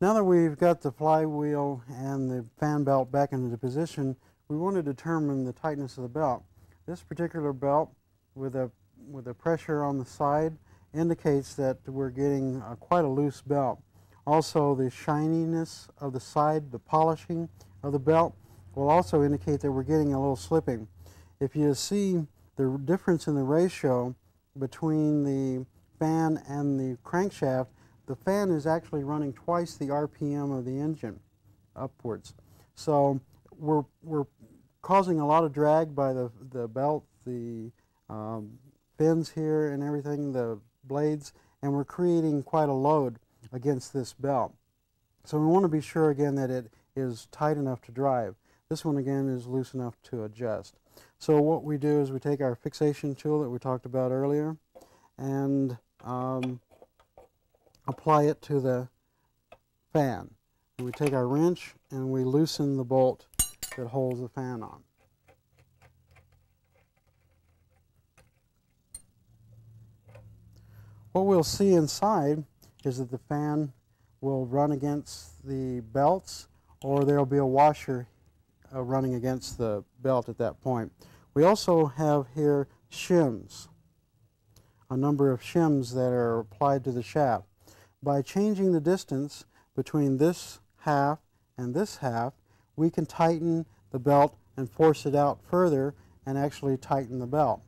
Now that we've got the flywheel and the fan belt back into position, we want to determine the tightness of the belt. This particular belt with a, with a pressure on the side indicates that we're getting uh, quite a loose belt. Also the shininess of the side, the polishing of the belt will also indicate that we're getting a little slipping. If you see the difference in the ratio between the fan and the crankshaft, the fan is actually running twice the RPM of the engine upwards. So we're, we're causing a lot of drag by the, the belt, the um, fins here and everything, the blades, and we're creating quite a load against this belt. So we want to be sure again that it is tight enough to drive. This one again is loose enough to adjust. So what we do is we take our fixation tool that we talked about earlier and um, apply it to the fan. And we take our wrench and we loosen the bolt that holds the fan on. What we'll see inside is that the fan will run against the belts or there will be a washer uh, running against the belt at that point. We also have here shims, a number of shims that are applied to the shaft. By changing the distance between this half and this half, we can tighten the belt and force it out further and actually tighten the belt.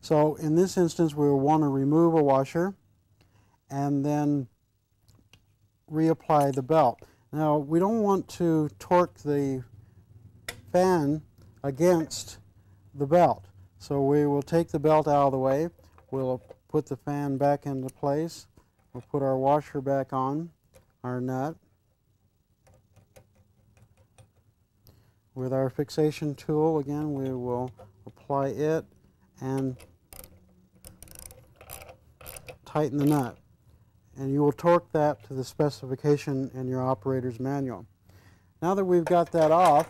So in this instance, we will want to remove a washer and then reapply the belt. Now, we don't want to torque the fan against the belt. So we will take the belt out of the way. We'll put the fan back into place We'll put our washer back on, our nut. With our fixation tool, again, we will apply it and tighten the nut. And you will torque that to the specification in your operator's manual. Now that we've got that off,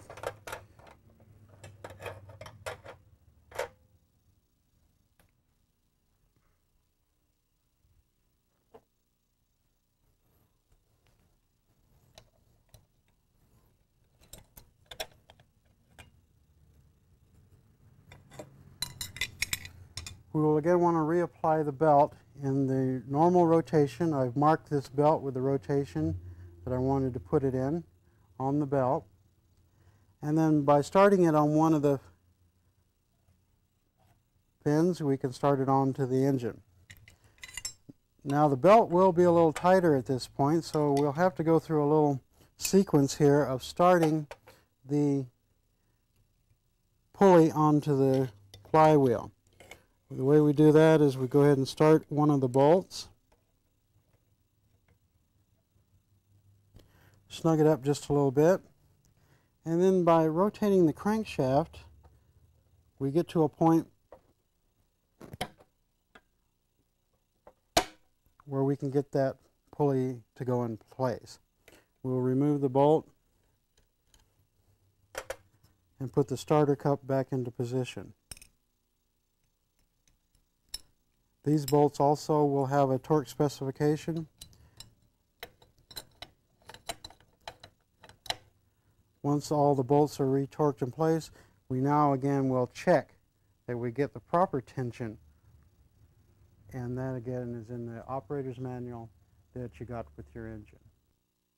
We will again want to reapply the belt in the normal rotation. I've marked this belt with the rotation that I wanted to put it in on the belt. And then by starting it on one of the pins, we can start it onto the engine. Now the belt will be a little tighter at this point, so we'll have to go through a little sequence here of starting the pulley onto the flywheel. The way we do that is we go ahead and start one of the bolts. Snug it up just a little bit. And then by rotating the crankshaft, we get to a point where we can get that pulley to go in place. We'll remove the bolt and put the starter cup back into position. These bolts also will have a torque specification. Once all the bolts are retorqued in place, we now again will check that we get the proper tension. And that again is in the operator's manual that you got with your engine.